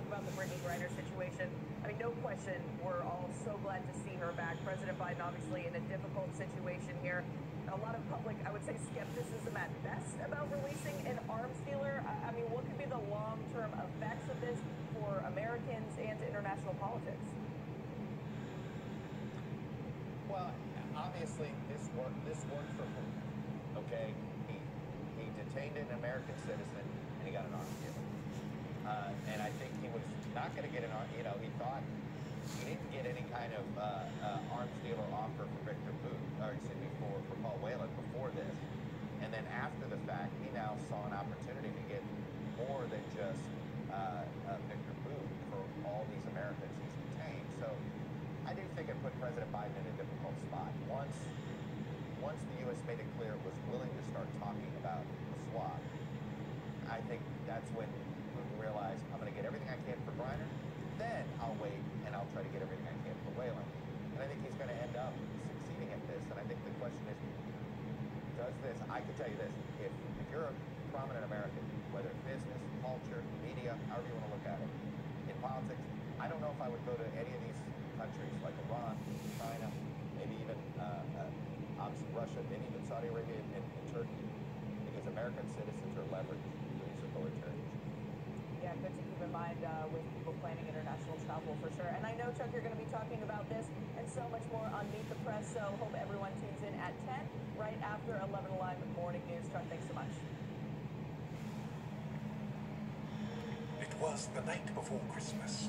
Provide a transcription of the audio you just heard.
talk about the Brittney Griner situation. I mean, no question, we're all so glad to see her back. President Biden, obviously, in a difficult situation here. A lot of public, I would say, skepticism at best about releasing an arms dealer. I mean, what could be the long-term effects of this for Americans and international politics? Well, obviously, this worked. This worked for him. Okay, he he detained an American citizen and he got an arms deal. Uh, and I think he was not going to get an. You know, he thought he didn't get any kind of uh, uh, arms deal or offer for Viktor Bout, or excuse me, for, for Paul Whelan before this. And then after the fact, he now saw an opportunity to get more than just uh, uh, Viktor Bout for all these Americans he's detained. So I do think it put President Biden in a difficult spot. Once once the U.S. made it clear it was willing to start talking about the swap, I think that's when Putin realized I'm going to get everything I can for Griner, then I'll wait and I'll try to get everything I can for Whelan. And I think he's going to end up succeeding at this. And I think the question is, does this? I can tell you this: if if you're a prominent American, whether business, culture, media, however you want to look at it, in politics, I don't know if I would go to any of these countries like Iran, China, maybe even uh, uh, obviously Russia, maybe even Saudi Arabia and, and, Turkey, because American citizens are leveraged Yeah, good to keep in mind uh, with people planning international travel for sure. And I know, Chuck, you're going to be talking about this and so much more on Meet the Press, so hope everyone tunes in at 10, right after 11 Alive Morning News. Chuck, thanks so much. It was the night before Christmas